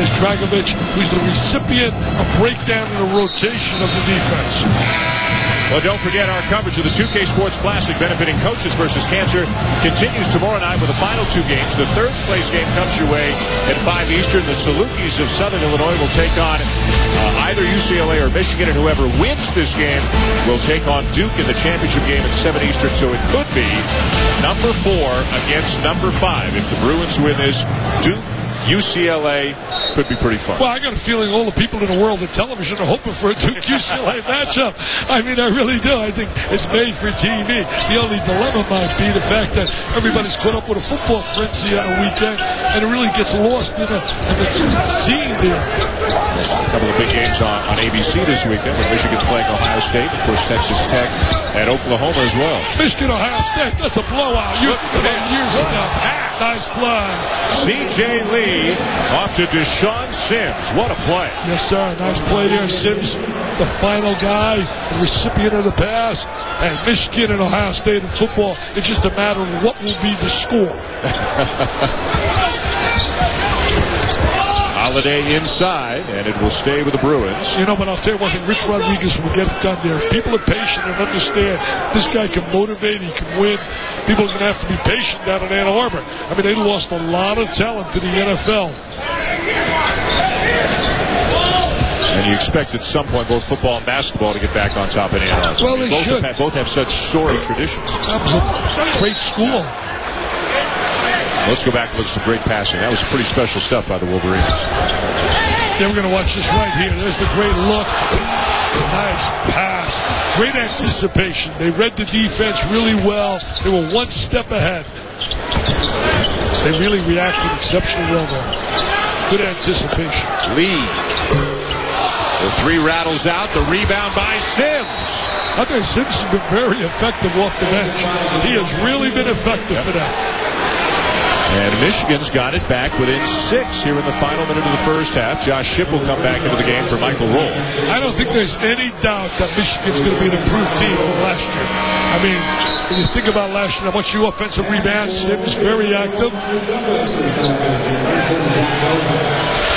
there's Dragovic, who's the recipient of breakdown in the rotation of the defense. Well, don't forget our coverage of the 2K Sports Classic benefiting coaches versus cancer continues tomorrow night with the final two games. The third place game comes your way at 5 Eastern. The Salukis of Southern Illinois will take on uh, either UCLA or Michigan, and whoever wins this game will take on Duke in the championship game at 7 Eastern. So it could be number four against number five. If the Bruins win this, Duke UCLA could be pretty fun. Well, I got a feeling all the people in the world of television are hoping for a Duke UCLA matchup. I mean, I really do. I think it's made for TV. The only dilemma might be the fact that everybody's caught up with a football frenzy on a weekend, and it really gets lost in the, in the scene there. A couple of big games on, on ABC this weekend with Michigan playing Ohio State, of course, Texas Tech and Oklahoma as well. Michigan, Ohio State, that's a blowout. You, 10 years ago. Nice play. C.J. Lee off to DeShawn Sims. What a play. Yes, sir. Nice play there. Sims, the final guy, the recipient of the pass. And Michigan and Ohio State in football, it's just a matter of what will be the score. Holiday inside, and it will stay with the Bruins. You know, but I'll tell you one thing, Rich Rodriguez will get it done there. If people are patient and understand this guy can motivate, he can win, people are going to have to be patient down in Ann Arbor. I mean, they lost a lot of talent to the NFL. And you expect at some point both football and basketball to get back on top in Ann Arbor. Well, they both should. Have, both have such storied traditions. That was a great school. Let's go back and look at some great passing. That was pretty special stuff by the Wolverines. Yeah, we're going to watch this right here. There's the great look. Nice pass. Great anticipation. They read the defense really well. They were one step ahead. They really reacted exceptionally well there. Good anticipation. Lee. The three rattles out. The rebound by Sims. I think Sims has been very effective off the bench. He has really been effective for that. And Michigan's got it back within six here in the final minute of the first half. Josh Shipp will come back into the game for Michael Roll. I don't think there's any doubt that Michigan's going to be an improved team from last year. I mean, when you think about last year, how much you offensive rebounds, Sims very active.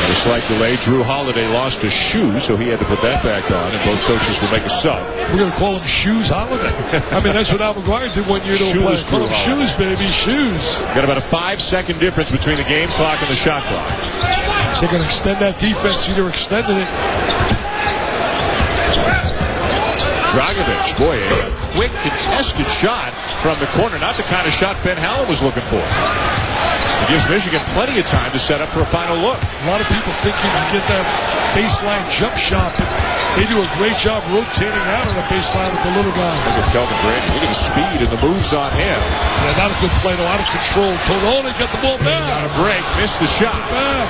A slight delay. Jrue Holiday lost a shoe, so he had to put that back on, and both coaches will make a sub. We're going to call him Shoes Holiday. I mean, that's what Al McGuire did one year to. Shoeless Jrue Shoes, baby, Shoes. Got about a five-second difference between the game clock and the shot clock. So they're going to extend that defense. See, they're extending it. Dragovic, boy, a quick contested shot from the corner. Not the kind of shot Ben Howland was looking for. It gives Michigan plenty of time to set up for a final look. A lot of people think you can get that baseline jump shot, but they do a great job rotating out on the baseline with the little guy. Look at Kelvin Grady. Look at the speed and the moves on him. Yeah, not a good play, though. Out of control. Tolone got the ball back. a break, missed the shot. Back.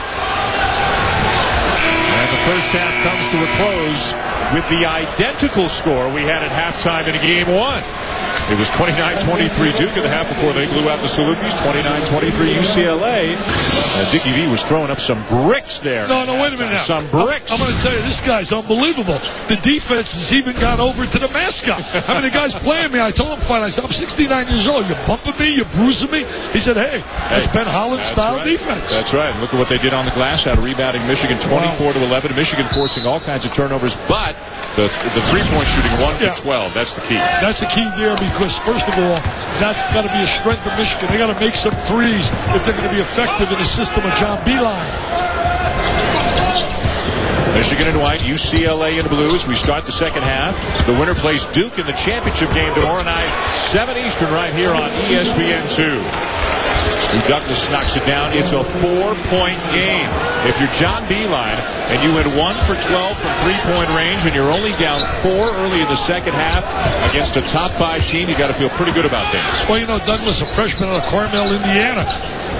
And the first half comes to a close with the identical score we had at halftime in game one. It was 29-23 Duke in the half before they blew out the Salukis. 29-23 UCLA. And Dickie V was throwing up some bricks there. No, no, wait a minute now. Some bricks. I'm, going to tell you, this guy's unbelievable. The defense has even got over to the mascot. I mean, the guy's playing me. I told him finally, I said, I'm 69 years old. You're bumping me, you're bruising me. He said, hey, that's Ben Howland style right. defense. That's right. Look at what they did on the glass out of rebounding Michigan 24 to 11. Michigan forcing all kinds of turnovers, but the the three point shooting one Yeah. for 12. That's the key. That's the key there because, first of all, that's got to be a strength of Michigan. They got to make some threes if they're going to be effective in the system of John Beilein. Michigan in white, UCLA in blue as we start the second half. The winner plays Duke in the championship game tomorrow night, 7 Eastern, right here on E ESPN2. Stu Douglass knocks it down. It's a four-point game. If you're John Beilein and you win one for 12 from three-point range and you're only down four early in the second half against a top-five team, you got to feel pretty good about things. Well, you know, Douglass, a freshman out of Carmel, Indiana.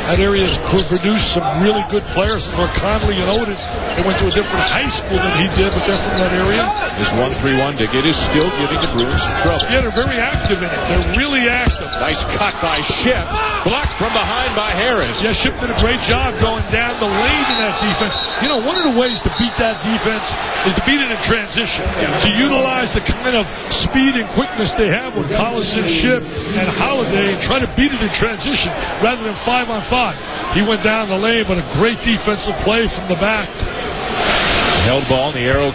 That area has pro- produced some really good players for Conley and Oden. They went to a different high school than he did, but they're from that area. This 1-3-1 to get is still giving the Bruins some trouble. Yeah, they're very active in it. They're really active. Nice cut by Shipp. Blocked from behind by Harris. Yeah, Shipp did a great job going down the lane in that defense. You know, one of the ways to beat that defense is to beat it in transition. To utilize the kind of speed and quickness they have with Collison, Shipp, and Holiday and try to beat it in transition rather than five on five. He went down the lane, but a great defensive play from the back. Held ball in the arrow